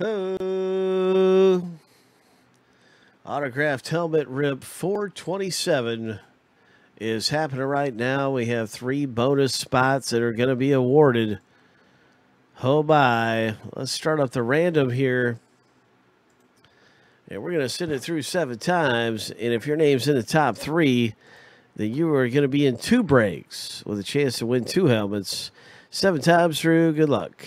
Oh. Autographed helmet rip 427 is happening right now. We have three bonus spots that are going to be awarded. Oh, bye. Let's start up the random here. And we're going to send it through seven times. And if your name's in the top three, then you are going to be in two breaks with a chance to win two helmets. Seven times through. Good luck.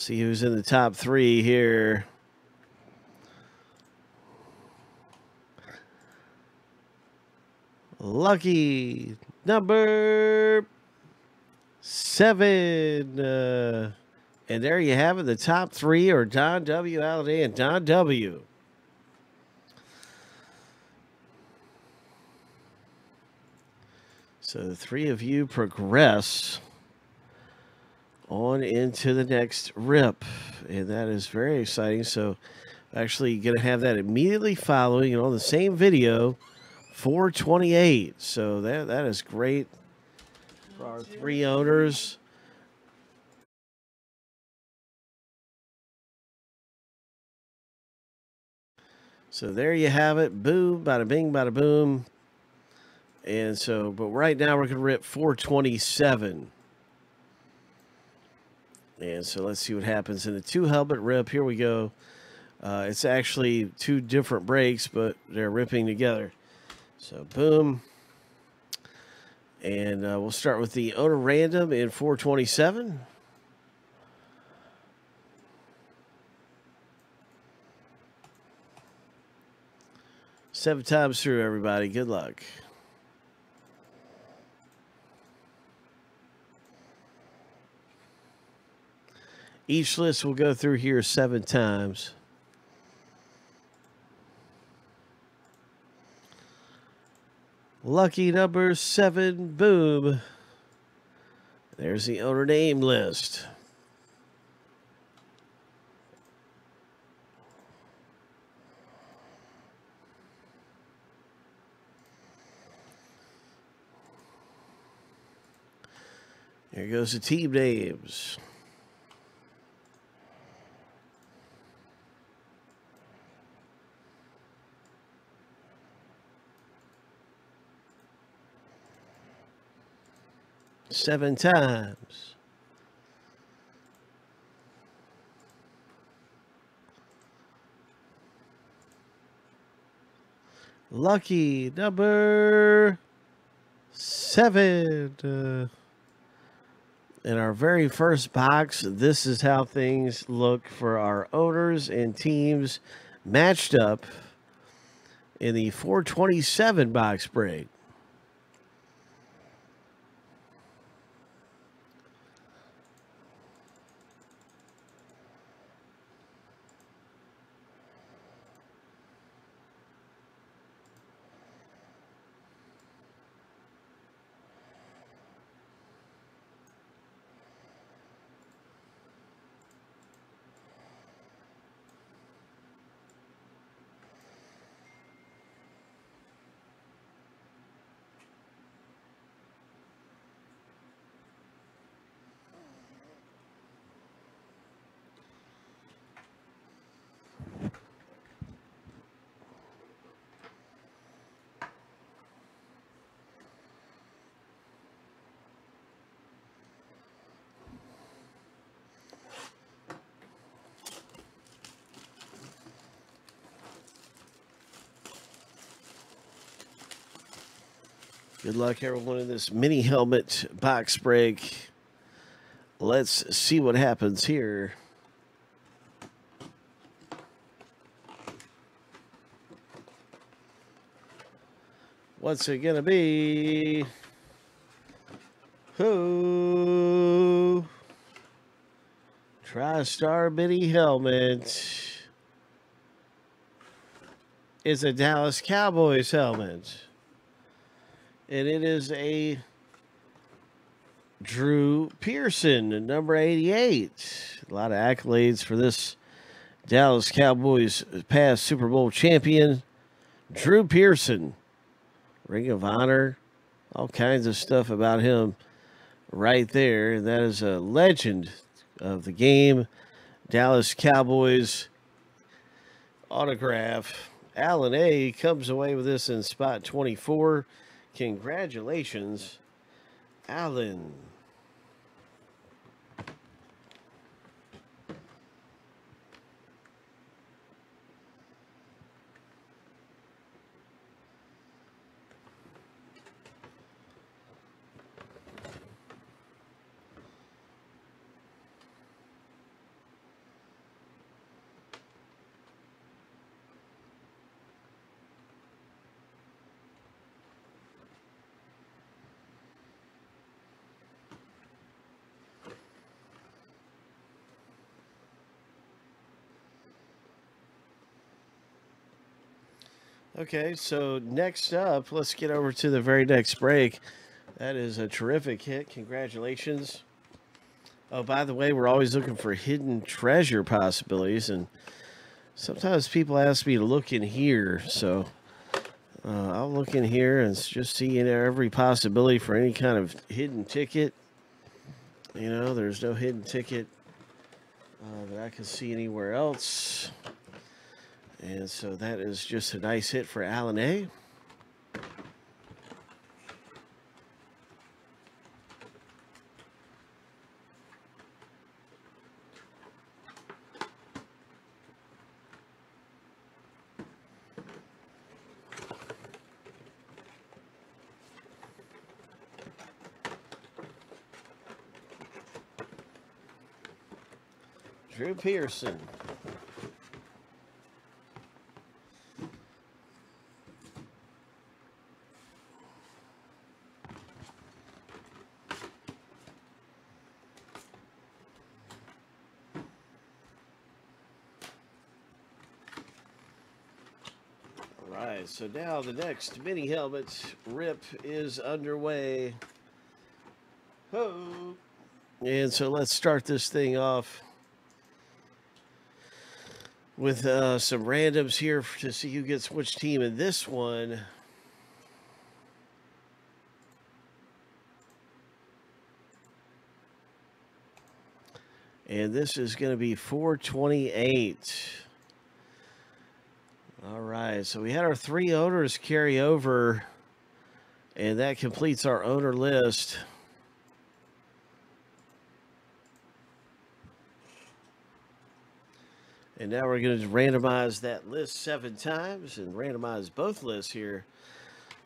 See who's in the top three here. Lucky number seven. Uh, and there you have it. The top three are Don W. Alday and Don W. So the three of you progress on into the next rip. And that is very exciting. So actually going to have that immediately following and on the same video 428. So that that is great for our three owners. So there you have it. Boom, bada bing, bada boom. And so, but right now we're going to rip 427. And so let's see what happens in the two helmet rip. Here we go. Uh, it's actually two different breaks, but they're ripping together. So boom. And uh, we'll start with the owner random in 427. Seven times through, everybody. Good luck. Each list will go through here seven times. Lucky number seven, boom. There's the owner name list. Here goes the team names. Seven times. Lucky number seven. Uh, in our very first box, this is how things look for our owners and teams matched up in the 427 box break. Good luck, everyone, in this mini helmet box break. Let's see what happens here. What's it going to be? Who? TriStar mini helmet. Is a Dallas Cowboys helmet and it is a Drew Pearson, number 88. A lot of accolades for this Dallas Cowboys past Super Bowl champion, Drew Pearson. Ring of Honor, all kinds of stuff about him right there. That is a legend of the game. Dallas Cowboys autograph. Alan A comes away with this in spot 24. Congratulations, Alan. Okay, so next up, let's get over to the very next break. That is a terrific hit. Congratulations. Oh, by the way, we're always looking for hidden treasure possibilities, and sometimes people ask me to look in here, so uh, I'll look in here and just see in there every possibility for any kind of hidden ticket. You know, there's no hidden ticket uh, that I can see anywhere else. And so that is just a nice hit for Alan A. Drew Pearson. Right, so now the next mini helmet rip is underway. Ho! And so let's start this thing off with uh, some randoms here to see who gets which team in this one. And this is going to be 428. All right, so we had our three owners carry over, and that completes our owner list. And now we're going to randomize that list seven times and randomize both lists here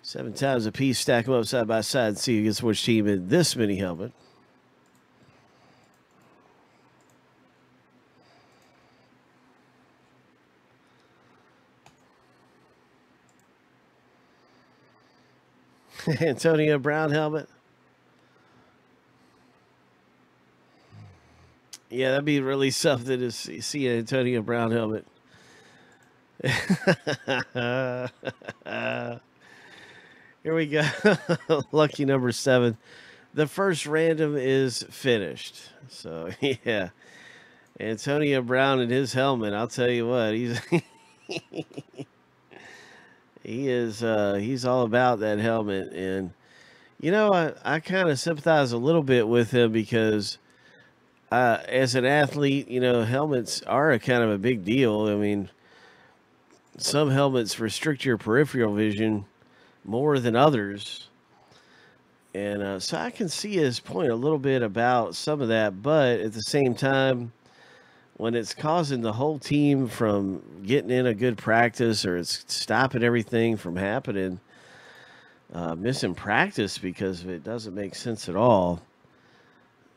seven times a piece, stack them up side by side, and see who gets which team in this mini helmet. Antonio Brown helmet. Yeah, that'd be really something to see, see an Antonio Brown helmet. Here we go. Lucky number seven. The first random is finished. So, yeah. Antonio Brown and his helmet. I'll tell you what, he's he is uh, he's all about that helmet and you know i, I kind of sympathize a little bit with him because uh, as an athlete you know helmets are a kind of a big deal. I mean some helmets restrict your peripheral vision more than others. And uh, so i can see his point a little bit about some of that but at the same time when it's causing the whole team from getting in a good practice or it's stopping everything from happening, uh, missing practice because it doesn't make sense at all.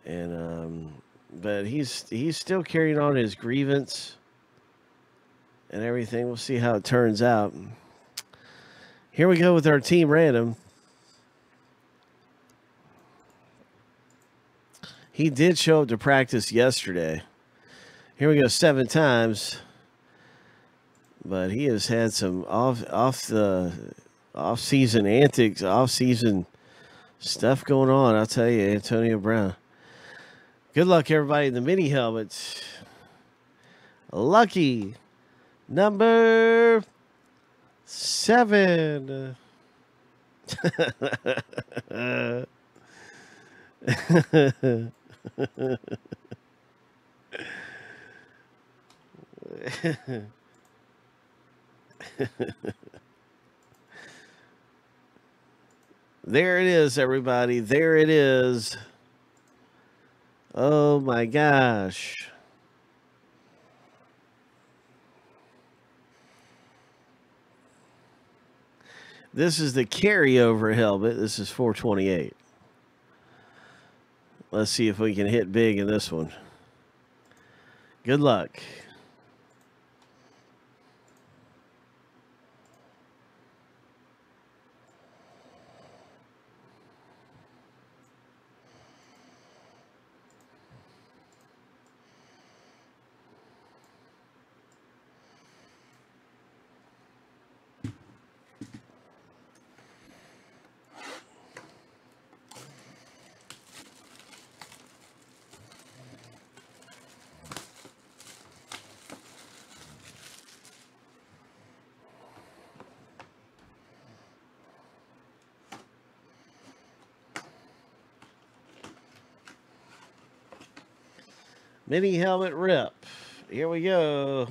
And um, but he's he's still carrying on his grievance and everything. We'll see how it turns out. Here we go with our team random. He did show up to practice yesterday. Here we go, seven times. But he has had some off off the off season antics, off season stuff going on. I'll tell you, Antonio Brown. Good luck, everybody, in the mini helmets. Lucky number seven. there it is, everybody. There it is. Oh my gosh. This is the carryover helmet. This is 428. Let's see if we can hit big in this one. Good luck. Mini helmet rip. Here we go.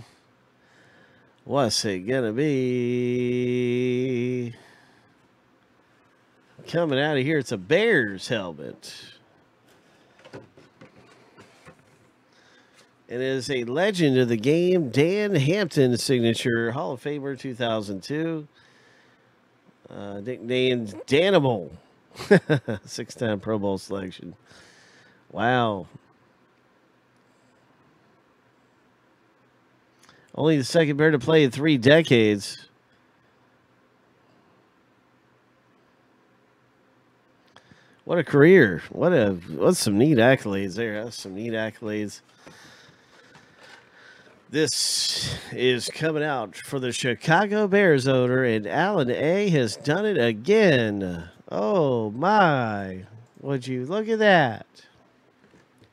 What's it gonna be? Coming out of here, it's a Bears helmet. It is a legend of the game, Dan Hampton signature, Hall of Famer 2002. Uh, nicknamed Danimal. Six time Pro Bowl selection. Wow. Only the second bear to play in three decades. What a career. What a what's some neat accolades there. That's some neat accolades. This is coming out for the Chicago Bears owner, and Alan A has done it again. Oh my. Would you look at that?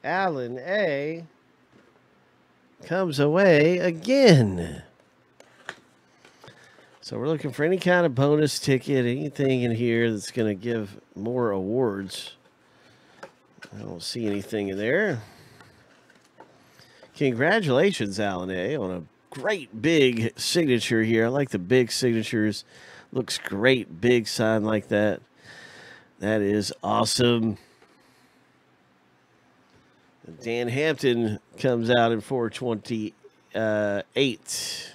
Alan A comes away again. So we're looking for any kind of bonus ticket, anything in here that's going to give more awards. I don't see anything in there. Congratulations, Alan A, on a great big signature here. I like the big signatures. Looks great, big sign like that. That is awesome. Dan Hampton comes out in 428.